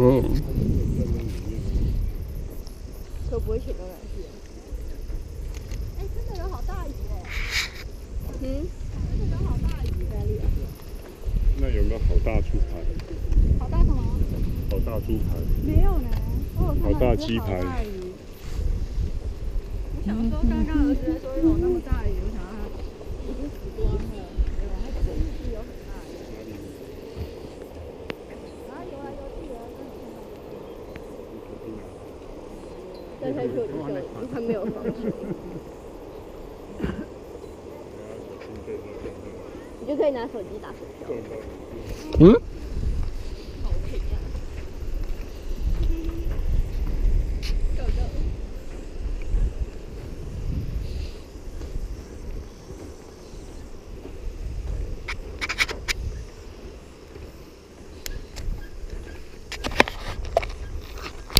哦，都不会选到哪去。哎，真的有好大。嗯，真的有好大？那有没有好大猪排？好大什么？好大猪排？没有呢。我有看到好大鸡排我想说，刚刚儿子在说有那么大雨，我想真的。再下去我就救了，因为他没有放弃。你就可以拿手机打水漂。嗯，